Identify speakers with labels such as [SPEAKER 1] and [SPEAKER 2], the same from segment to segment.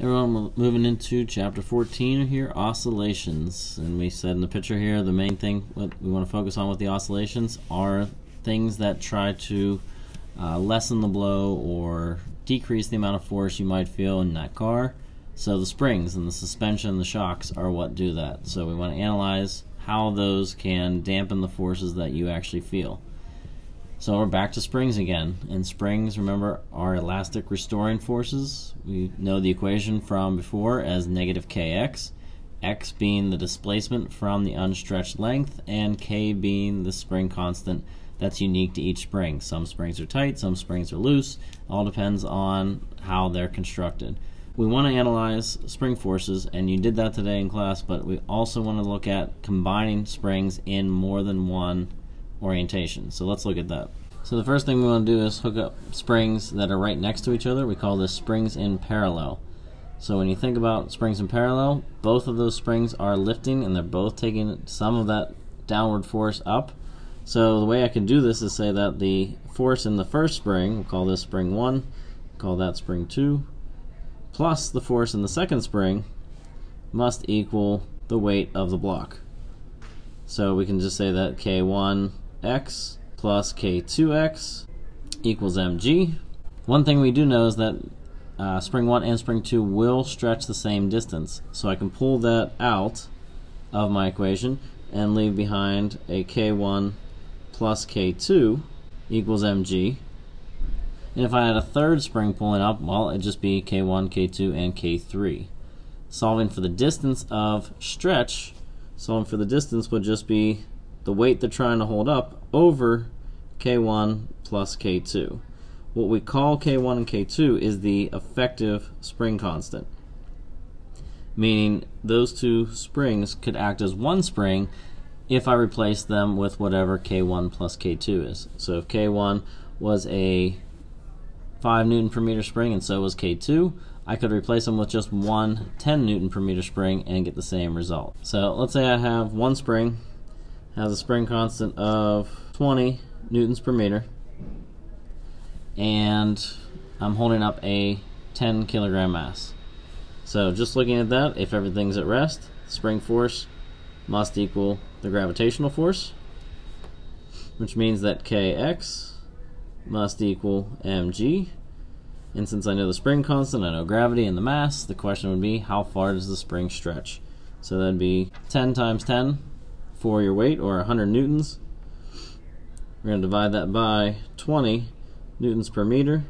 [SPEAKER 1] Everyone, moving into chapter 14 here, oscillations. And we said in the picture here, the main thing what we want to focus on with the oscillations are things that try to uh, lessen the blow or decrease the amount of force you might feel in that car. So the springs and the suspension and the shocks are what do that. So we want to analyze how those can dampen the forces that you actually feel. So we're back to springs again. And springs, remember, are elastic restoring forces. We know the equation from before as negative kx, x being the displacement from the unstretched length, and k being the spring constant that's unique to each spring. Some springs are tight, some springs are loose. All depends on how they're constructed. We want to analyze spring forces, and you did that today in class, but we also want to look at combining springs in more than one orientation. So let's look at that. So the first thing we want to do is hook up springs that are right next to each other. We call this springs in parallel. So when you think about springs in parallel, both of those springs are lifting and they're both taking some of that downward force up. So the way I can do this is say that the force in the first spring, we'll call this spring 1, call that spring 2, plus the force in the second spring must equal the weight of the block. So we can just say that K1x plus K2x equals mg. One thing we do know is that uh, spring 1 and spring 2 will stretch the same distance. So I can pull that out of my equation and leave behind a K1 plus K2 equals mg. And if I had a third spring pulling up, well, it'd just be K1, K2, and K3. Solving for the distance of stretch, solving for the distance would just be the weight they're trying to hold up over K1 plus K2. What we call K1 and K2 is the effective spring constant, meaning those two springs could act as one spring if I replace them with whatever K1 plus K2 is. So if K1 was a 5 newton per meter spring and so was K2, I could replace them with just one 10 newton per meter spring and get the same result. So let's say I have one spring has a spring constant of 20 newtons per meter and I'm holding up a 10 kilogram mass. So just looking at that, if everything's at rest, spring force must equal the gravitational force, which means that Kx must equal mg. And since I know the spring constant, I know gravity and the mass, the question would be how far does the spring stretch? So that'd be 10 times 10 for your weight, or 100 newtons. We're going to divide that by 20 newtons per meter,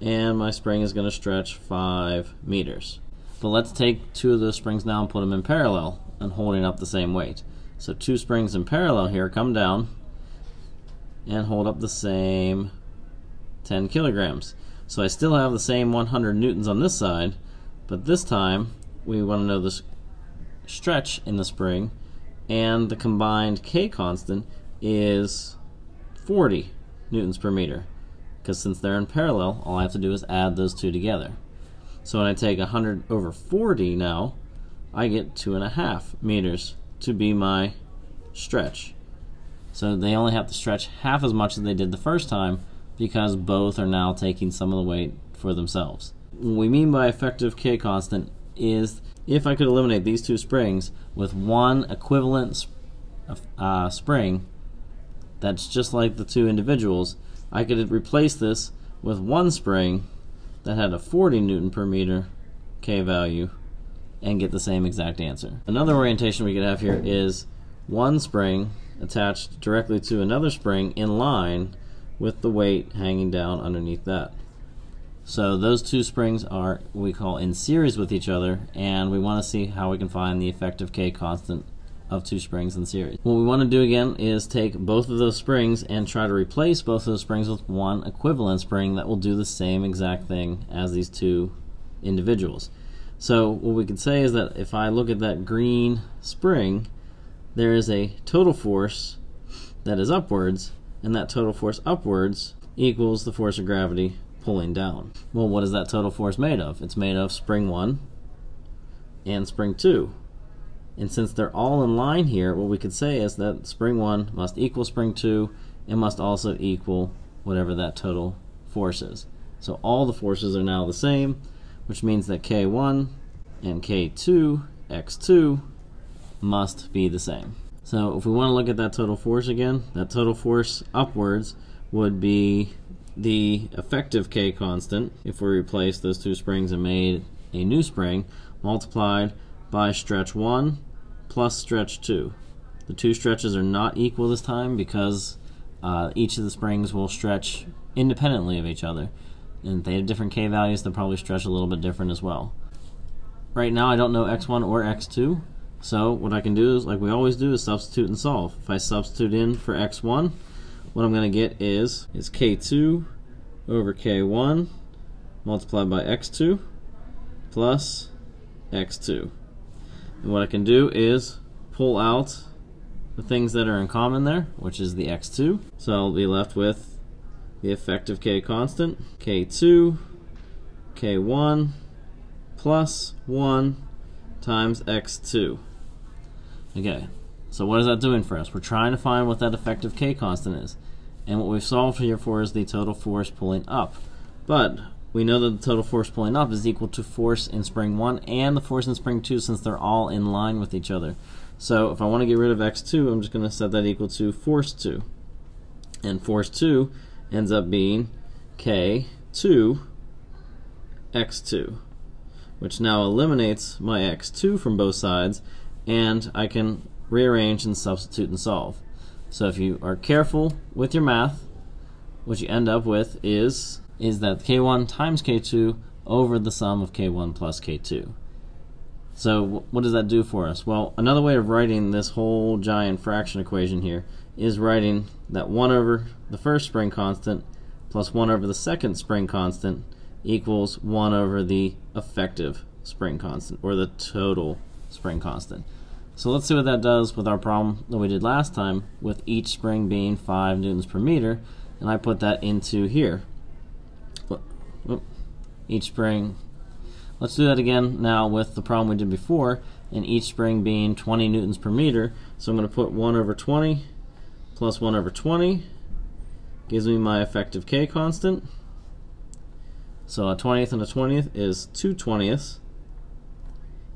[SPEAKER 1] and my spring is going to stretch 5 meters. But let's take two of those springs now and put them in parallel and holding up the same weight. So two springs in parallel here come down and hold up the same 10 kilograms. So I still have the same 100 newtons on this side, but this time we want to know the stretch in the spring and the combined K constant is 40 newtons per meter. Because since they're in parallel all I have to do is add those two together. So when I take 100 over 40 now I get two and a half meters to be my stretch. So they only have to stretch half as much as they did the first time because both are now taking some of the weight for themselves. What we mean by effective K constant is if I could eliminate these two springs with one equivalent uh, spring that's just like the two individuals, I could replace this with one spring that had a 40 newton per meter K value and get the same exact answer. Another orientation we could have here is one spring attached directly to another spring in line with the weight hanging down underneath that. So those two springs are we call in series with each other, and we want to see how we can find the effective K constant of two springs in series. What we want to do again is take both of those springs and try to replace both of those springs with one equivalent spring that will do the same exact thing as these two individuals. So what we could say is that if I look at that green spring, there is a total force that is upwards, and that total force upwards equals the force of gravity pulling down. Well, what is that total force made of? It's made of spring 1 and spring 2. And since they're all in line here, what we could say is that spring 1 must equal spring 2 and must also equal whatever that total force is. So all the forces are now the same. which means that K1 and K2 X2 must be the same. So if we want to look at that total force again, that total force upwards would be the effective K constant if we replace those two springs and made a new spring multiplied by stretch 1 plus stretch 2. The two stretches are not equal this time because uh, each of the springs will stretch independently of each other. And if they have different K values, they'll probably stretch a little bit different as well. Right now I don't know x1 or x2, so what I can do is, like we always do, is substitute and solve. If I substitute in for x1, what I'm going to get is, is k2 over k1 multiplied by x2 plus x2. And what I can do is pull out the things that are in common there, which is the x2. So I'll be left with the effective k constant, k2, k1 plus 1 times x2. Okay, so what is that doing for us? We're trying to find what that effective K constant is. And what we've solved here for is the total force pulling up. But we know that the total force pulling up is equal to force in spring 1 and the force in spring 2 since they're all in line with each other. So if I want to get rid of x2, I'm just going to set that equal to force 2. And force 2 ends up being k2 x2, which now eliminates my x2 from both sides and I can rearrange and substitute and solve. So if you are careful with your math, what you end up with is is that k1 times k2 over the sum of k1 plus k2. So what does that do for us? Well, another way of writing this whole giant fraction equation here is writing that 1 over the first spring constant plus 1 over the second spring constant equals 1 over the effective spring constant, or the total spring constant. So let's see what that does with our problem that we did last time with each spring being 5 newtons per meter and I put that into here. Each spring, let's do that again now with the problem we did before and each spring being 20 newtons per meter. So I'm going to put 1 over 20 plus 1 over 20 gives me my effective K constant. So a 20th and a 20th is 2 20ths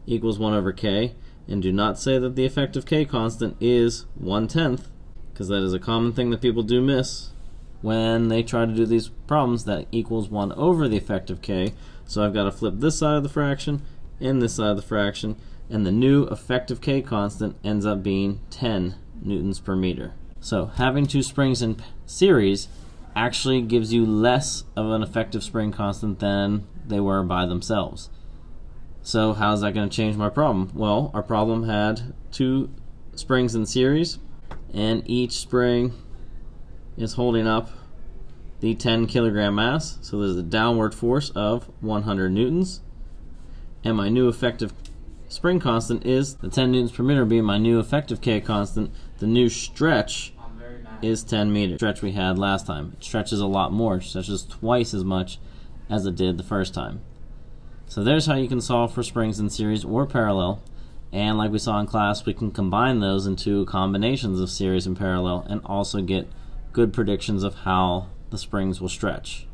[SPEAKER 1] equals 1 over k, and do not say that the effective k constant is 1 tenth, because that is a common thing that people do miss when they try to do these problems that equals 1 over the effective k. So I've got to flip this side of the fraction and this side of the fraction, and the new effective k constant ends up being 10 newtons per meter. So having two springs in series actually gives you less of an effective spring constant than they were by themselves. So how's that going to change my problem? Well, our problem had two springs in series, and each spring is holding up the 10 kilogram mass. So there's a downward force of 100 newtons. And my new effective spring constant is the 10 newtons per meter being my new effective K constant. The new stretch is 10 meters. Stretch we had last time. It stretches a lot more. It stretches twice as much as it did the first time. So there's how you can solve for springs in series or parallel. And like we saw in class, we can combine those into combinations of series and parallel and also get good predictions of how the springs will stretch.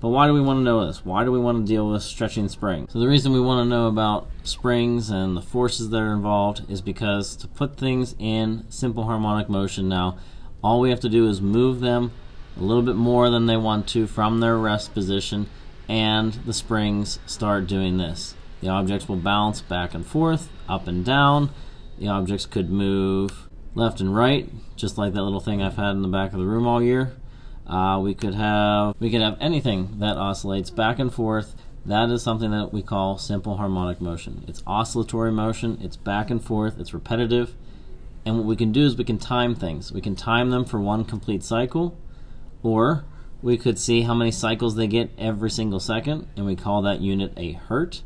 [SPEAKER 1] But why do we want to know this? Why do we want to deal with stretching springs? So the reason we want to know about springs and the forces that are involved is because to put things in simple harmonic motion now, all we have to do is move them a little bit more than they want to from their rest position and the springs start doing this. The objects will bounce back and forth, up and down. The objects could move left and right, just like that little thing I've had in the back of the room all year. Uh, we could have we could have anything that oscillates back and forth. That is something that we call simple harmonic motion. It's oscillatory motion. It's back and forth. It's repetitive. And what we can do is we can time things. We can time them for one complete cycle, or we could see how many cycles they get every single second, and we call that unit a hertz.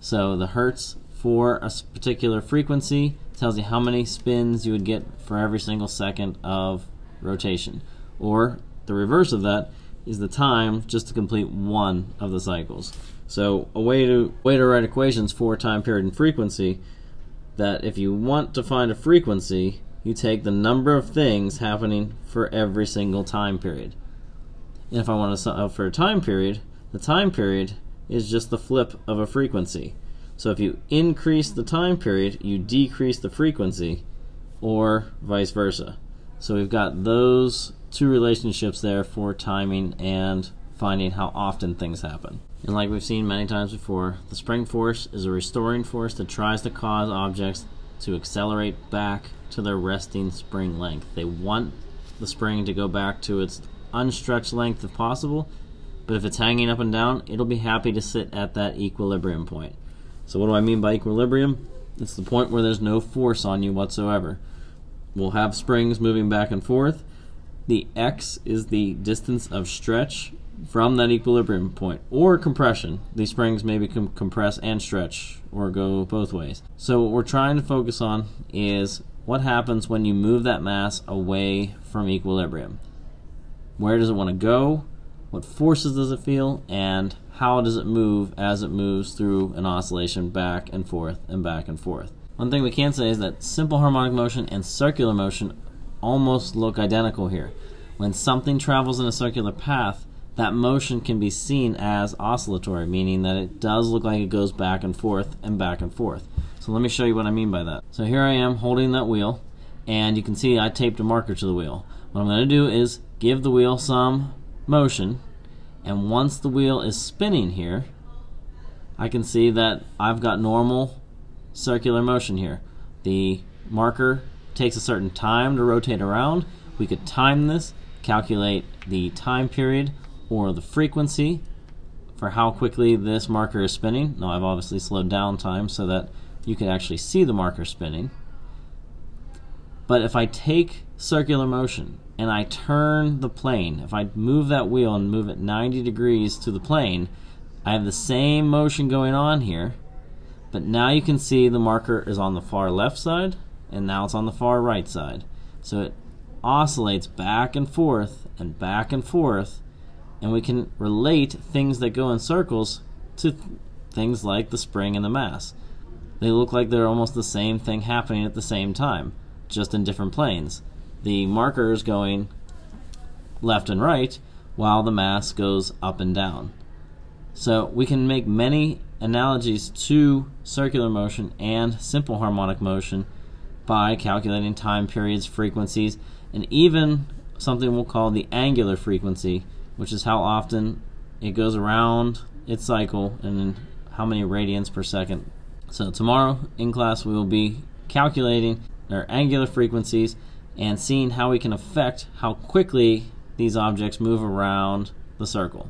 [SPEAKER 1] So the hertz for a particular frequency tells you how many spins you would get for every single second of rotation. Or the reverse of that is the time just to complete one of the cycles. So a way to way to write equations for time period and frequency that if you want to find a frequency, you take the number of things happening for every single time period. And if I want to solve for a time period, the time period is just the flip of a frequency. So if you increase the time period, you decrease the frequency, or vice versa. So we've got those two relationships there for timing and finding how often things happen. And like we've seen many times before, the spring force is a restoring force that tries to cause objects to accelerate back to their resting spring length. They want the spring to go back to its unstretched length if possible, but if it's hanging up and down, it'll be happy to sit at that equilibrium point. So what do I mean by equilibrium? It's the point where there's no force on you whatsoever. We'll have springs moving back and forth. The x is the distance of stretch from that equilibrium point or compression. These springs maybe com- compress and stretch or go both ways. So what we're trying to focus on is what happens when you move that mass away from equilibrium. Where does it want to go? What forces does it feel? And how does it move as it moves through an oscillation back and forth and back and forth? One thing we can say is that simple harmonic motion and circular motion almost look identical here. When something travels in a circular path, that motion can be seen as oscillatory, meaning that it does look like it goes back and forth and back and forth. So let me show you what I mean by that. So here I am holding that wheel, and you can see I taped a marker to the wheel. What I'm going to do is give the wheel some motion, and once the wheel is spinning here, I can see that I've got normal circular motion here. The marker takes a certain time to rotate around. We could time this, calculate the time period or the frequency for how quickly this marker is spinning. Now I've obviously slowed down time so that you can actually see the marker spinning. But if I take circular motion and I turn the plane, if I move that wheel and move it 90 degrees to the plane, I have the same motion going on here, but now you can see the marker is on the far left side and now it's on the far right side. So it oscillates back and forth and back and forth and we can relate things that go in circles to th things like the spring and the mass. They look like they're almost the same thing happening at the same time, just in different planes. The marker is going left and right, while the mass goes up and down. So we can make many analogies to circular motion and simple harmonic motion by calculating time periods, frequencies, and even something we'll call the angular frequency, which is how often it goes around its cycle and how many radians per second. So tomorrow in class we will be calculating their angular frequencies and seeing how we can affect how quickly these objects move around the circle.